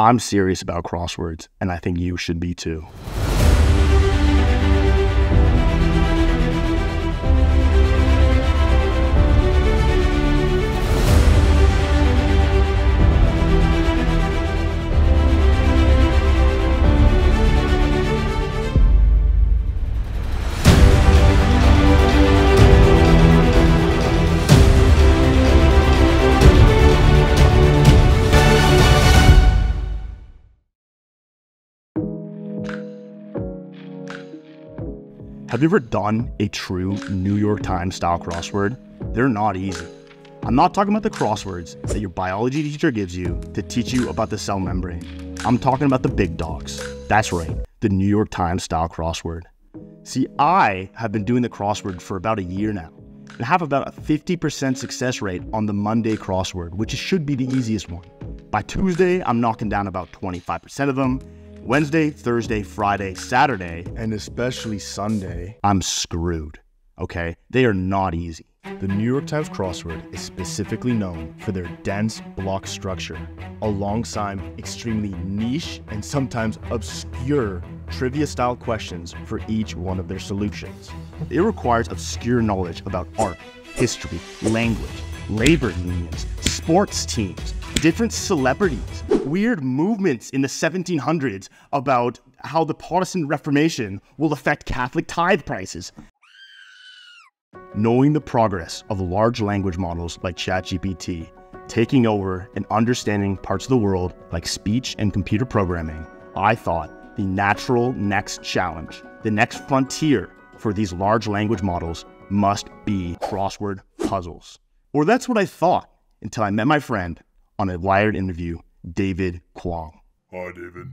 I'm serious about crosswords, and I think you should be too. Have you ever done a true New York Times style crossword? They're not easy. I'm not talking about the crosswords that your biology teacher gives you to teach you about the cell membrane. I'm talking about the big dogs. That's right, the New York Times style crossword. See, I have been doing the crossword for about a year now and have about a 50% success rate on the Monday crossword, which should be the easiest one. By Tuesday, I'm knocking down about 25% of them, Wednesday, Thursday, Friday, Saturday, and especially Sunday, I'm screwed. Okay? They are not easy. The New York Times crossword is specifically known for their dense block structure, alongside extremely niche and sometimes obscure trivia style questions for each one of their solutions. It requires obscure knowledge about art, history, language, labor unions, sports teams, different celebrities, weird movements in the 1700s about how the Protestant Reformation will affect Catholic tithe prices. Knowing the progress of large language models like ChatGPT taking over and understanding parts of the world like speech and computer programming, I thought the natural next challenge, the next frontier for these large language models must be crossword puzzles. Or that's what I thought until I met my friend on a Wired interview, David Kwong. Hi, David.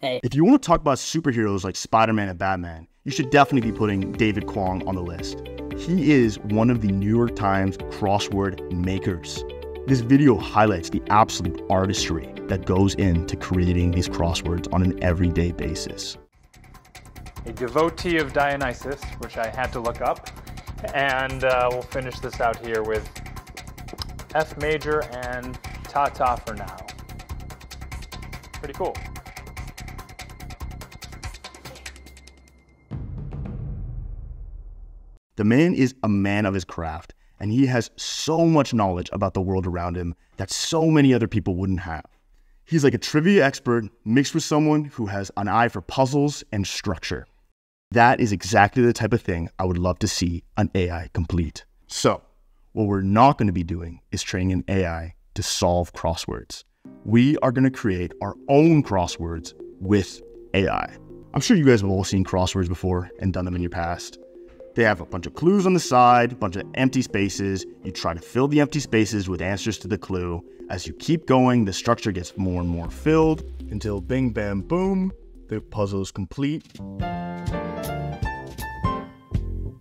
Hey. If you want to talk about superheroes like Spider Man and Batman, you should definitely be putting David Kwong on the list. He is one of the New York Times crossword makers. This video highlights the absolute artistry that goes into creating these crosswords on an everyday basis. A devotee of Dionysus, which I had to look up, and uh, we'll finish this out here with F major and ta ta for now. Pretty cool. The man is a man of his craft, and he has so much knowledge about the world around him that so many other people wouldn't have. He's like a trivia expert mixed with someone who has an eye for puzzles and structure. That is exactly the type of thing I would love to see an AI complete. So, what we're not going to be doing is training an AI to solve crosswords. We are going to create our own crosswords with AI. I'm sure you guys have all seen crosswords before and done them in your past. They have a bunch of clues on the side, a bunch of empty spaces. You try to fill the empty spaces with answers to the clue. As you keep going, the structure gets more and more filled until bing, bam, boom, the puzzle is complete.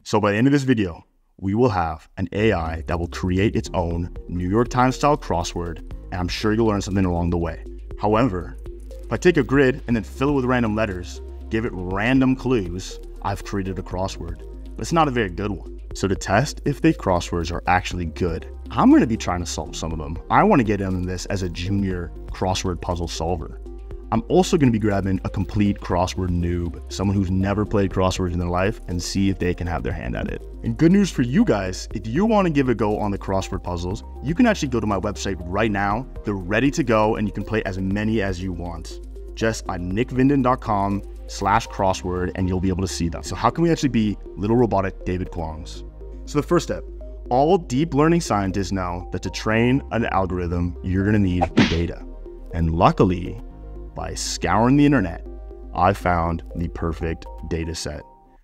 So by the end of this video, we will have an AI that will create its own New York Times style crossword, and I'm sure you'll learn something along the way. However, if I take a grid and then fill it with random letters, give it random clues, I've created a crossword. But it's not a very good one. So to test if the crosswords are actually good, I'm going to be trying to solve some of them. I want to get in this as a junior crossword puzzle solver. I'm also going to be grabbing a complete crossword noob, someone who's never played crosswords in their life, and see if they can have their hand at it. And good news for you guys, if you want to give a go on the crossword puzzles, you can actually go to my website right now. They're ready to go, and you can play as many as you want. Just on nickvinden.com slash crossword, and you'll be able to see them. So how can we actually be little robotic David Kwongs? So the first step, all deep learning scientists know that to train an algorithm, you're to need data. And luckily, by scouring the internet, I found the perfect data set.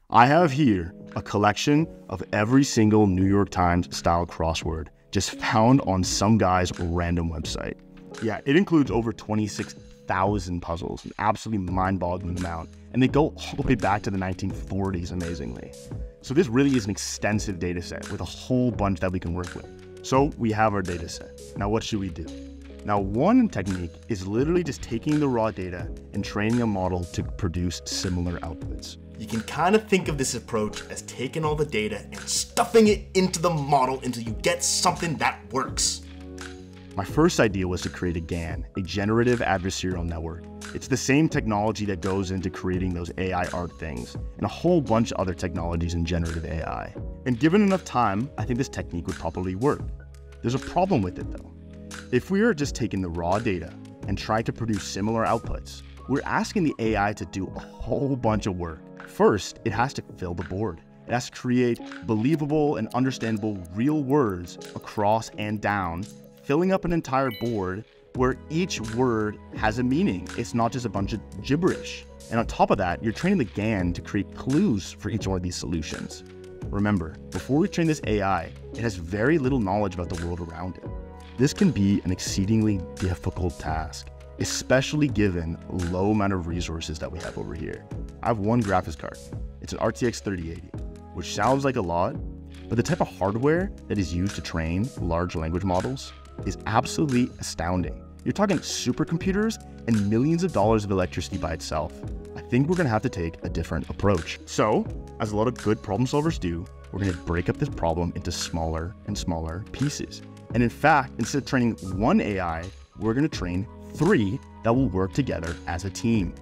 I have here a collection of every single New York Times style crossword just found on some guy's random website. Yeah, it includes over 26,000 puzzles, an absolutely mind boggling amount. And they go all the way back to the 1940s, amazingly. So this really is an extensive data set with a whole bunch that we can work with. So we have our data set. Now what should we do? Now, one technique is literally just taking the raw data and training a model to produce similar outputs. You can kind of think of this approach as taking all the data and stuffing it into the model until you get something that works. My first idea was to create a GAN, a generative adversarial network. It's the same technology that goes into creating those AI art things, and a whole bunch of other technologies in generative AI. And given enough time, I think this technique would probably work. There's a problem with it though. If we are just taking the raw data and trying to produce similar outputs, we're asking the AI to do a whole bunch of work. First, it has to fill the board. It has to create believable and understandable real words across and down filling up an entire board where each word has a meaning. It's not just a bunch of gibberish. And on top of that, you're training the GAN to create clues for each one of these solutions. Remember, before we train this AI, it has very little knowledge about the world around it. This can be an exceedingly difficult task, especially given low amount of resources that we have over here. I have one graphics card. It's an RTX 3080, which sounds like a lot, but the type of hardware that is used to train large language models is absolutely astounding. You're talking supercomputers and millions of dollars of electricity by itself. I think we're gonna have to take a different approach. So, as a lot of good problem solvers do, we're gonna break up this problem into smaller and smaller pieces. And in fact, instead of training one AI, we're gonna train three that will work together as a team.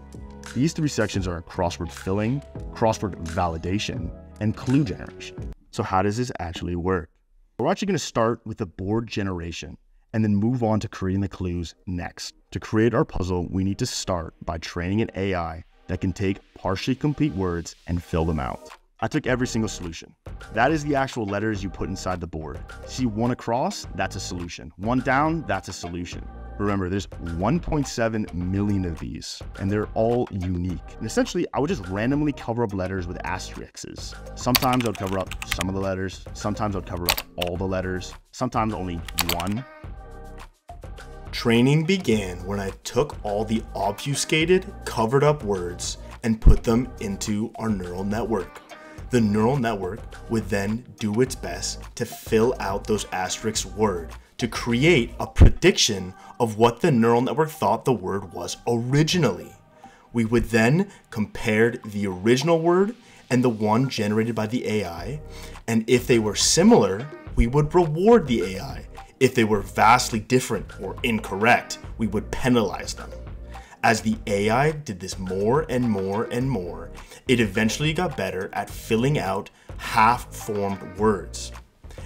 These three sections are crossword filling, crossword validation, and clue generation. So how does this actually work? We're actually gonna start with the board generation and then move on to creating the clues next. To create our puzzle, we need to start by training an AI that can take partially complete words and fill them out. I took every single solution. That is the actual letters you put inside the board. See one across, that's a solution. One down, that's a solution. Remember, there's 1.7 million of these, and they're all unique. And essentially, I would just randomly cover up letters with asterisks. Sometimes I would cover up some of the letters, sometimes I would cover up all the letters, sometimes only one, Training began when I took all the obfuscated, covered up words and put them into our neural network. The neural network would then do its best to fill out those asterisk word to create a prediction of what the neural network thought the word was originally. We would then compare the original word and the one generated by the AI, and if they were similar, we would reward the AI if they were vastly different or incorrect, we would penalize them. As the AI did this more and more and more, it eventually got better at filling out half formed words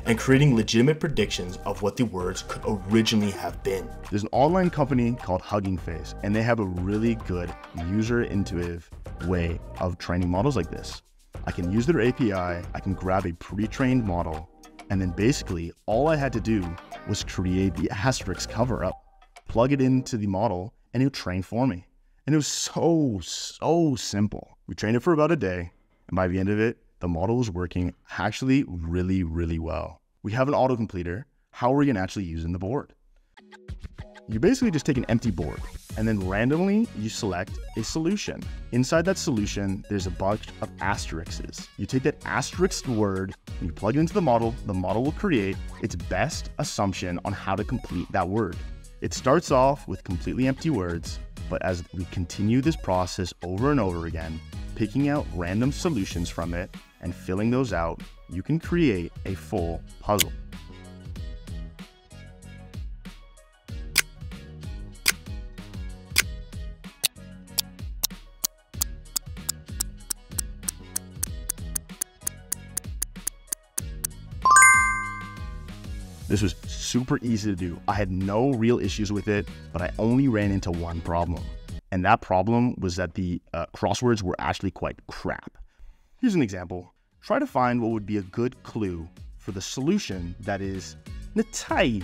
and creating legitimate predictions of what the words could originally have been. There's an online company called Hugging Face, and they have a really good user intuitive way of training models like this. I can use their API, I can grab a pre trained model, and then basically all I had to do was create the asterisk cover up, plug it into the model, and it would train for me. And it was so, so simple. We trained it for about a day, and by the end of it, the model was working actually really, really well. We have an autocompleter. How are we gonna actually use in the board? You basically just take an empty board and then randomly you select a solution. Inside that solution, there's a bunch of asterisks. You take that asterisk word and you plug it into the model, the model will create its best assumption on how to complete that word. It starts off with completely empty words, but as we continue this process over and over again, picking out random solutions from it and filling those out, you can create a full puzzle. This was super easy to do. I had no real issues with it, but I only ran into one problem. And that problem was that the uh, crosswords were actually quite crap. Here's an example. Try to find what would be a good clue for the solution that is Natai.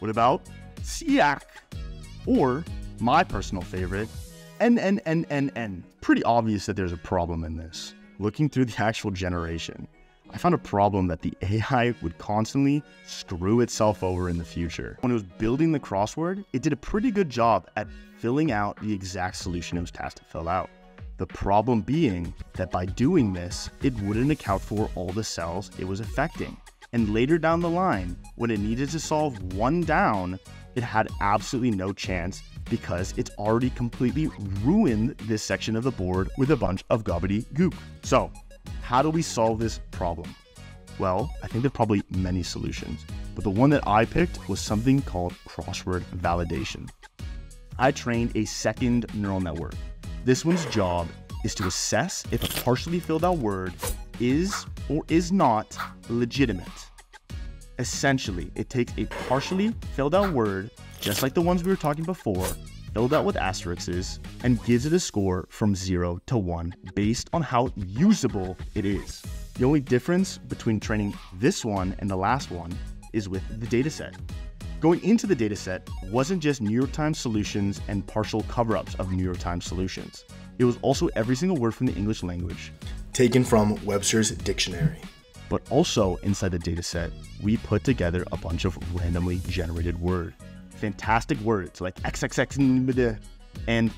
What about Siak? Or my personal favorite, NNNNN. Pretty obvious that there's a problem in this. Looking through the actual generation, I found a problem that the AI would constantly screw itself over in the future. When it was building the crossword, it did a pretty good job at filling out the exact solution it was tasked to fill out. The problem being that by doing this, it wouldn't account for all the cells it was affecting. And later down the line, when it needed to solve one down, it had absolutely no chance because it's already completely ruined this section of the board with a bunch of gobbledygook. So how do we solve this problem? Well, I think there are probably many solutions. but the one that I picked was something called crossword validation. I trained a second neural network. This one's job is to assess if a partially filled out word is or is not legitimate. Essentially, it takes a partially filled out word, just like the ones we were talking before, filled out with asterisks, and gives it a score from 0 to 1 based on how usable it is. The only difference between training this one and the last one is with the dataset. Going into the dataset wasn't just New York Times solutions and partial cover ups of New York Times solutions. It was also every single word from the English language, Taken from Webster's dictionary. but also inside the dataset, we put together a bunch of randomly generated word. Fantastic words like XXX and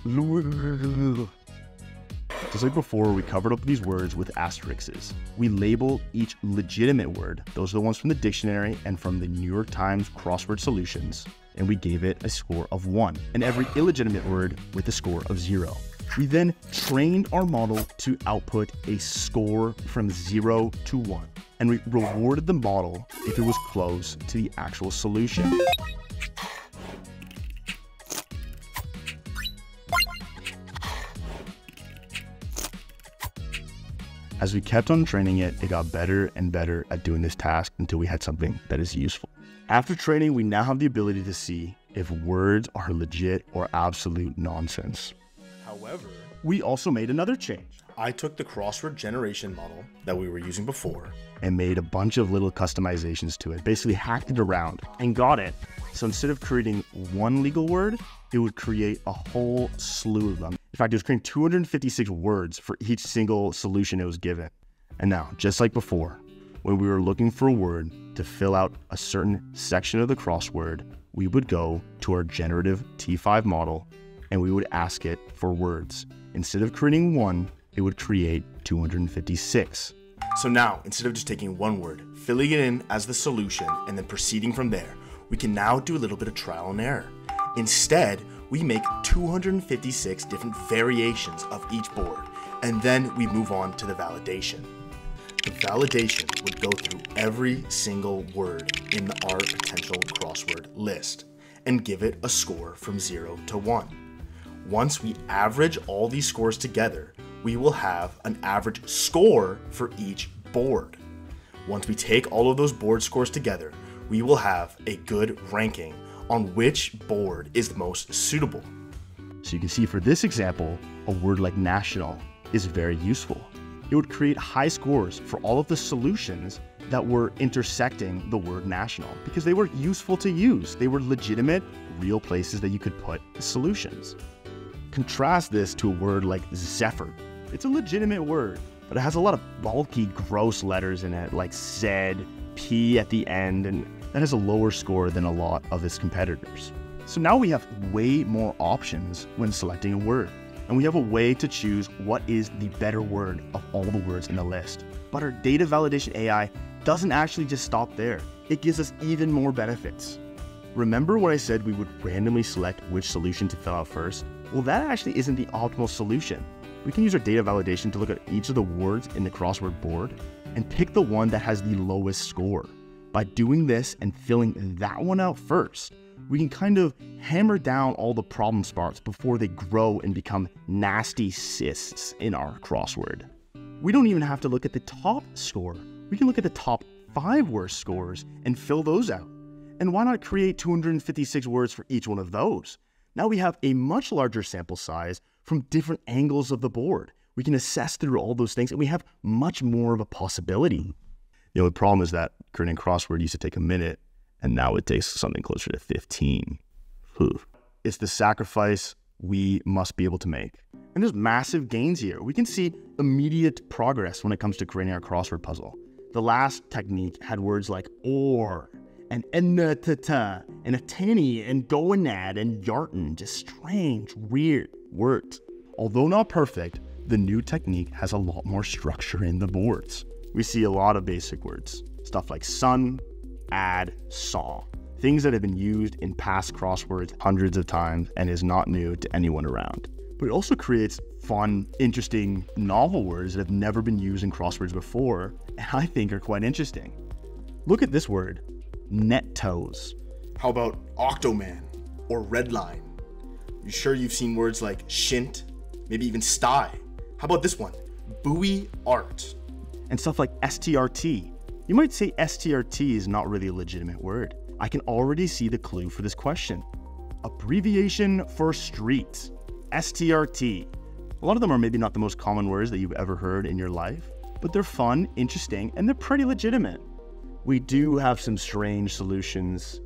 just like before, we covered up these words with asterisks. We label each legitimate word, those are the ones from the dictionary and from the New York Times crossword solutions, and we gave it a score of 1, and every illegitimate word with a score of 0. We then trained our model to output a score from 0 to 1, and we rewarded the model if it was close to the actual solution. As we kept on training it, it got better and better at doing this task until we had something that is useful. After training, we now have the ability to see if words are legit or absolute nonsense. However, We also made another change I took the crossword generation model that we were using before and made a bunch of little customizations to it, basically hacked it around and got it. So instead of creating one legal word, it would create a whole slew of them. In fact, it was creating 256 words for each single solution it was given. And now, just like before, when we were looking for a word to fill out a certain section of the crossword, we would go to our generative T5 model and we would ask it for words. Instead of creating one, it would create 256. So now, instead of just taking one word, filling it in as the solution, and then proceeding from there, we can now do a little bit of trial and error. Instead, we make 256 different variations of each board, and then we move on to the validation. The validation would go through every single word in our potential crossword list and give it a score from 0 to 1. Once we average all these scores together, we will have an average score for each board. Once we take all of those board scores together, we will have a good ranking on which board is the most suitable. So you can see for this example, a word like national is very useful. It would create high scores for all of the solutions that were intersecting the word national because they were useful to use. They were legitimate, real places that you could put solutions. Contrast this to a word like Zephyr. It's a legitimate word, but it has a lot of bulky, gross letters in it, like Z, P at the end, and that has a lower score than a lot of its competitors. So now we have way more options when selecting a word, and we have a way to choose what is the better word of all the words in the list. But our data validation AI doesn't actually just stop there, it gives us even more benefits. Remember when I said we would randomly select which solution to fill out first? Well, that actually isn't the optimal solution. We can use our data validation to look at each of the words in the crossword board and pick the one that has the lowest score. By doing this and filling that one out first, we can kind of hammer down all the problem spots before they grow and become nasty cysts in our crossword. We don't even have to look at the top score. We can look at the top five worst scores and fill those out. And why not create 256 words for each one of those? Now we have a much larger sample size from different angles of the board. We can assess through all those things and we have much more of a possibility. The only problem is that creating a crossword used to take a minute and now it takes something closer to 15. Whew. It's the sacrifice we must be able to make. And there's massive gains here. We can see immediate progress when it comes to creating our crossword puzzle. The last technique had words like or and enatata and atani and goanad and yarton, just strange, weird words. Although not perfect, the new technique has a lot more structure in the boards. We see a lot of basic words, stuff like sun, add, saw, things that have been used in past crosswords hundreds of times and is not new to anyone around. But it also creates fun, interesting, novel words that have never been used in crosswords before, and I think are quite interesting. Look at this word, NetToes. How about Octoman or Redline? You sure you've seen words like shint, maybe even sty? How about this one? Buoy art. And stuff like STRT. You might say STRT is not really a legitimate word. I can already see the clue for this question. Abbreviation for street. STRT. A lot of them are maybe not the most common words that you've ever heard in your life, but they're fun, interesting, and they're pretty legitimate. We do have some strange solutions.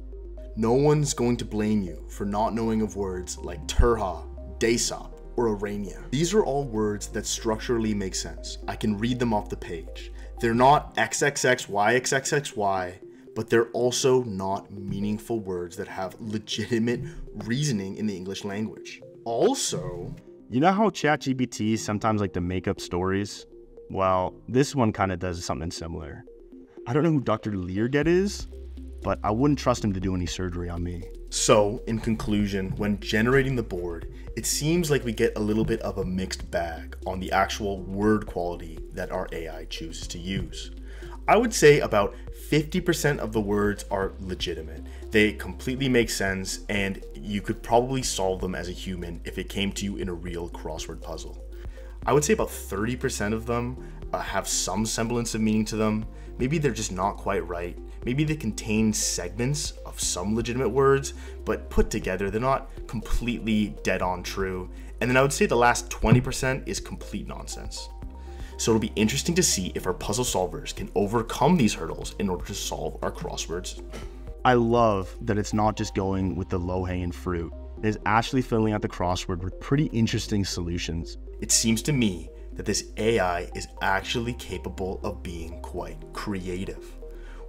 No one's going to blame you for not knowing of words like Turha, Daesop, or Arania. These are all words that structurally make sense. I can read them off the page. They're not XXXYXXXY, but they're also not meaningful words that have legitimate reasoning in the English language. Also, You know how ChatGPT sometimes like to make up stories? Well, this one kind of does something similar. I don't know who Dr. Learget is, but I wouldn't trust him to do any surgery on me. So, in conclusion, when generating the board, it seems like we get a little bit of a mixed bag on the actual word quality that our AI chooses to use. I would say about 50% of the words are legitimate. They completely make sense, and you could probably solve them as a human if it came to you in a real crossword puzzle. I would say about 30% of them uh, have some semblance of meaning to them. Maybe they're just not quite right. Maybe they contain segments of some legitimate words, but put together, they're not completely dead on true. And then I would say the last 20% is complete nonsense. So it'll be interesting to see if our puzzle solvers can overcome these hurdles in order to solve our crosswords. I love that it's not just going with the low hanging fruit, it is actually filling out the crossword with pretty interesting solutions. It seems to me that this AI is actually capable of being quite creative.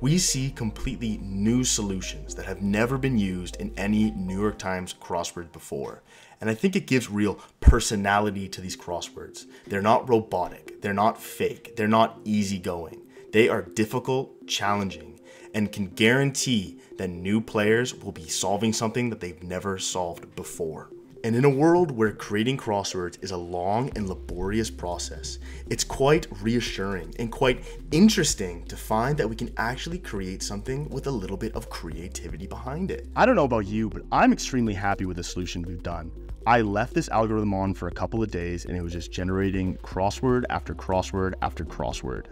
We see completely new solutions that have never been used in any New York Times crossword before. And I think it gives real personality to these crosswords. They're not robotic, they're not fake, they're not easygoing. They are difficult, challenging, and can guarantee that new players will be solving something that they've never solved before. And in a world where creating crosswords is a long and laborious process, it's quite reassuring and quite interesting to find that we can actually create something with a little bit of creativity behind it. I don't know about you, but I'm extremely happy with the solution we've done. I left this algorithm on for a couple of days and it was just generating crossword after crossword after crossword.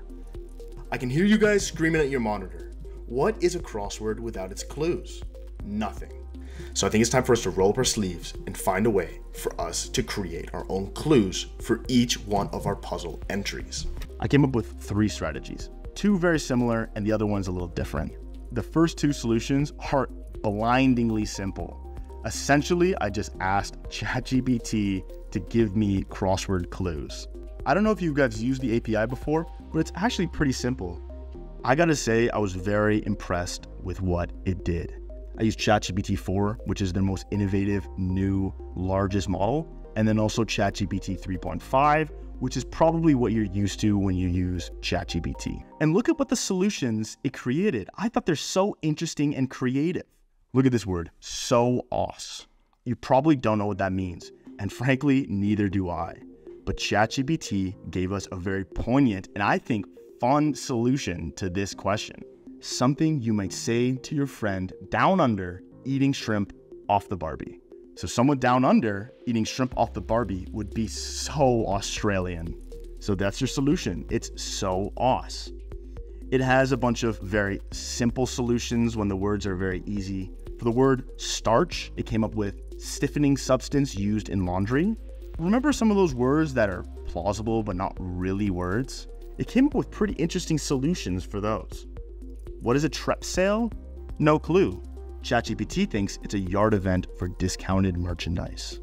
I can hear you guys screaming at your monitor. What is a crossword without its clues? Nothing. So I think it's time for us to roll up our sleeves and find a way for us to create our own clues for each one of our puzzle entries. I came up with three strategies, two very similar and the other one's a little different. The first two solutions are blindingly simple. Essentially, I just asked ChatGPT to give me crossword clues. I don't know if you guys used the API before, but it's actually pretty simple. I gotta say, I was very impressed with what it did. I use ChatGPT 4, which is their most innovative, new, largest model, and then also ChatGPT 3.5, which is probably what you're used to when you use ChatGPT. And look at what the solutions it created. I thought they're so interesting and creative. Look at this word, so os. You probably don't know what that means, and frankly, neither do I. But ChatGPT gave us a very poignant and I think fun solution to this question. Something you might say to your friend down under eating shrimp off the Barbie. So, someone down under eating shrimp off the Barbie would be so Australian. So, that's your solution. It's so os. It has a bunch of very simple solutions when the words are very easy. For the word starch, it came up with stiffening substance used in laundry. Remember some of those words that are plausible but not really words? It came up with pretty interesting solutions for those. What is a trep sale? No clue. ChatGPT thinks it's a yard event for discounted merchandise.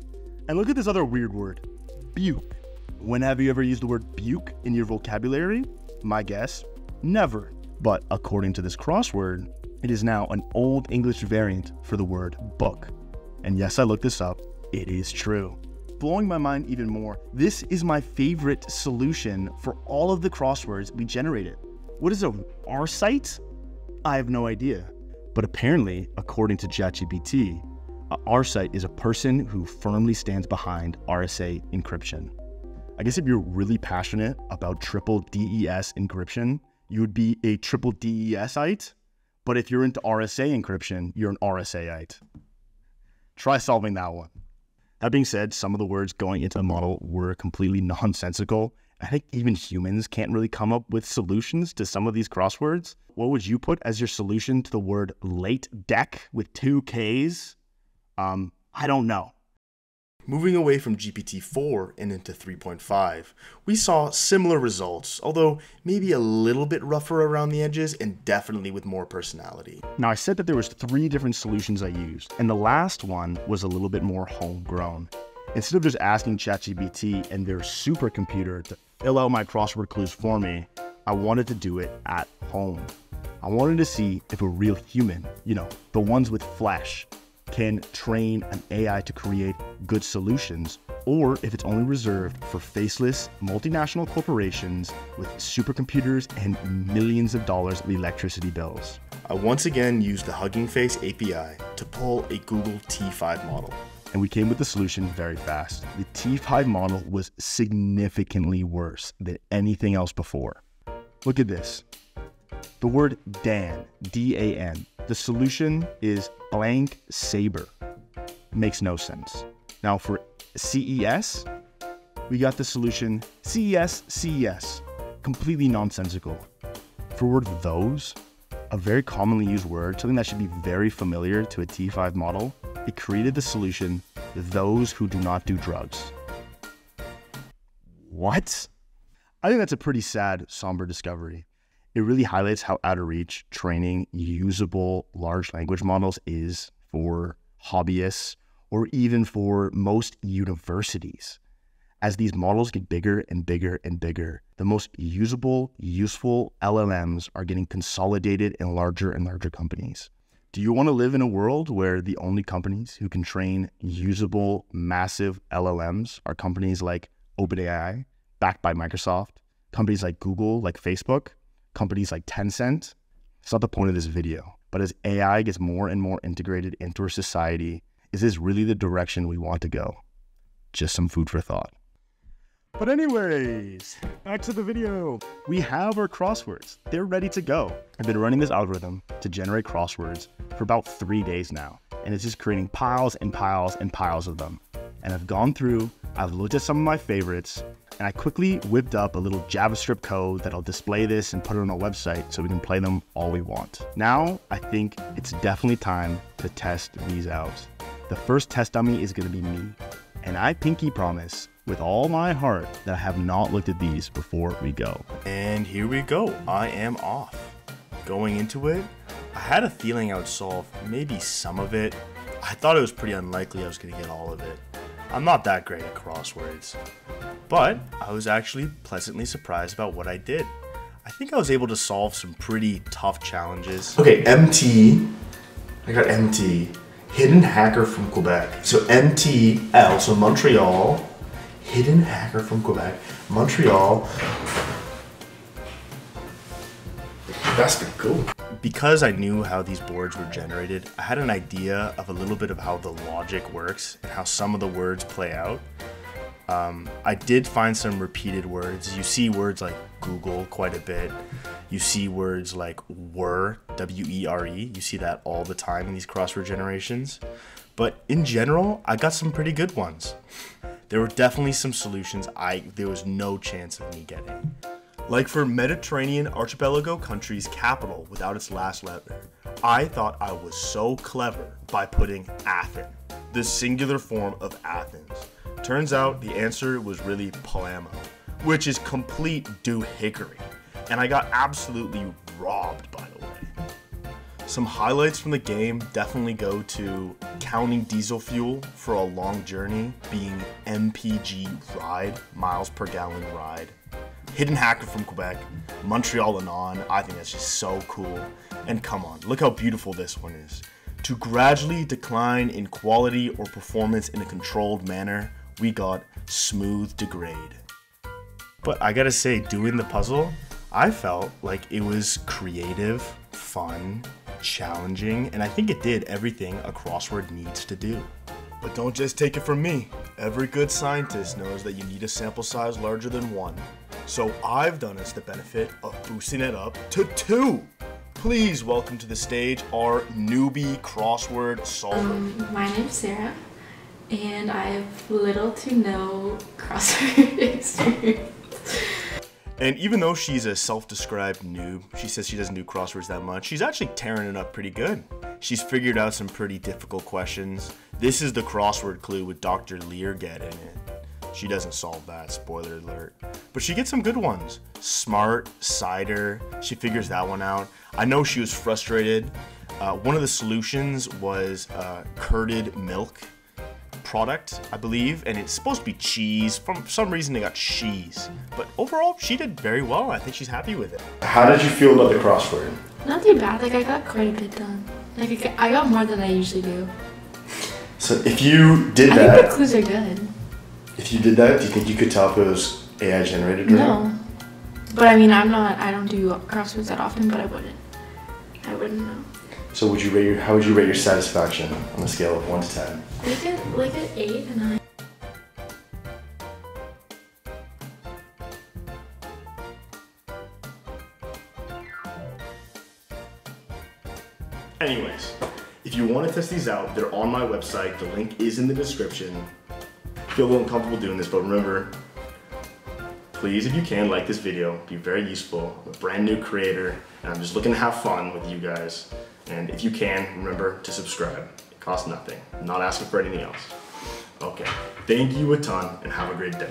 And look at this other weird word, buke. When have you ever used the word buke in your vocabulary? My guess, never. But according to this crossword, it is now an Old English variant for the word book. And yes, I looked this up, it is true. Blowing my mind even more, this is my favorite solution for all of the crosswords we generated. What is a R site? I have no idea. But apparently, according to ChatGPT, uh, a R site is a person who firmly stands behind RSA encryption. I guess if you're really passionate about triple DES encryption, you would be a triple DESite. But if you're into RSA encryption, you're an RSAite. Try solving that one. That being said, some of the words going into the model were completely nonsensical. I think even humans can't really come up with solutions to some of these crosswords. What would you put as your solution to the word late deck with two Ks? Um, I don't know. Moving away from GPT-4 and into 3.5, we saw similar results, although maybe a little bit rougher around the edges and definitely with more personality. Now I said that there was three different solutions I used, and the last one was a little bit more homegrown. Instead of just asking ChatGPT and their supercomputer to fill out my crossword clues for me, I wanted to do it at home. I wanted to see if a real human, you know, the ones with flesh, can train an AI to create good solutions, or if it's only reserved for faceless multinational corporations with supercomputers and millions of dollars of electricity bills. I once again used the Hugging Face API to pull a Google T5 model. And we came with the solution very fast. The T5 model was significantly worse than anything else before. Look at this. The word Dan, D A N, the solution is blank saber. Makes no sense. Now for CES, we got the solution CES, CES. Completely nonsensical. For word those, a very commonly used word, something that should be very familiar to a T5 model, it created the solution those who do not do drugs. What? I think that's a pretty sad, somber discovery it really highlights how out of reach training usable large language models is for hobbyists or even for most universities. As these models get bigger and bigger and bigger, the most usable, useful LLMs are getting consolidated in larger and larger companies. Do you want to live in a world where the only companies who can train usable, massive LLMs are companies like OpenAI, backed by Microsoft, companies like Google, like Facebook? companies like Tencent. It's not the point of this video. But as AI gets more and more integrated into our society, is this really the direction we want to go? Just some food for thought. But anyways, back to the video. We have our crosswords. They're ready to go. I've been running this algorithm to generate crosswords for about three days now, and it's just creating piles and piles and piles of them. And I've gone through, I've looked at some of my favorites, and I quickly whipped up a little JavaScript code that'll display this and put it on our website so we can play them all we want. Now, I think it's definitely time to test these out. The first test dummy is to be me, and I pinky promise with all my heart that I have not looked at these before we go. And here we go. I am off. Going into it, I had a feeling I would solve maybe some of it. I thought it was pretty unlikely I was going to get all of it. I'm not that great at crosswords. But I was actually pleasantly surprised about what I did. I think I was able to solve some pretty tough challenges. Okay, MT. I got MT. Hidden hacker from Quebec. So MTL, so Montreal. Hidden hacker from Quebec. Montreal. That's cool. Because I knew how these boards were generated, I had an idea of a little bit of how the logic works and how some of the words play out. Um, I did find some repeated words. You see words like Google quite a bit. You see words like were, W E R E. You see that all the time in these crossword generations. But in general, I got some pretty good ones. There were definitely some solutions I there was no chance of me getting. Like for Mediterranean archipelago country's capital without its last letter. I thought I was so clever by putting Athens, the singular form of Athens. Turns out the answer was really Palermo, which is complete doohickery. And I got absolutely robbed, by. Some highlights from the game definitely go to counting diesel fuel for a long journey being MPG ride, miles per gallon ride. Hidden Hacker from Quebec, Montreal and on. I think that's just so cool. And come on, look how beautiful this one is. To gradually decline in quality or performance in a controlled manner we got Smooth Degrade. But I gotta say, doing the puzzle, I felt like it was creative, fun, challenging, and I think it did everything a crossword needs to do. But don't just take it from me. Every good scientist knows that you need a sample size larger than one. So I've done us the benefit of boosting it up to two. Please welcome to the stage our newbie crossword solver. Um, my name's Sarah, and I have little to no crossword experience. And even though she's a self-described noob, she says she doesn't do crosswords that much. She's actually tearing it up pretty good. She's figured out some pretty difficult questions. This is the crossword clue with Dr. Learget in it. She doesn't solve that, spoiler alert. But she gets some good ones. Smart, cider, she figures that one out. I know she was frustrated. Uh, one of the solutions was uh, curded milk product, I believe, and it's supposed to be cheese. For some reason, they got cheese. But overall, she did very well. I think she's happy with it. How did you feel about the crossword? Not too bad. Like I got quite a bit done. Like I got- more than I usually do. So if you did I think the that, clues are good. if you did that, do you think you could tell if it was AI generated or not? No, but I mean I'm not. I don't do crosswords that often, but I wouldn't. I wouldn't know. So would you rate your how would you rate your satisfaction on a scale of one to ten? Like it, like an eight and nine. Anyways, if you want to test these out, they're on my website. The link is in the description. Feel a little uncomfortable doing this, but remember, please, if you can, like this video. It'd be very useful. I'm a brand new creator, and I'm just looking to have fun with you guys. And if you can, remember to subscribe. It costs nothing. I'm not asking for anything else. Okay. Thank you a ton, and have a great day.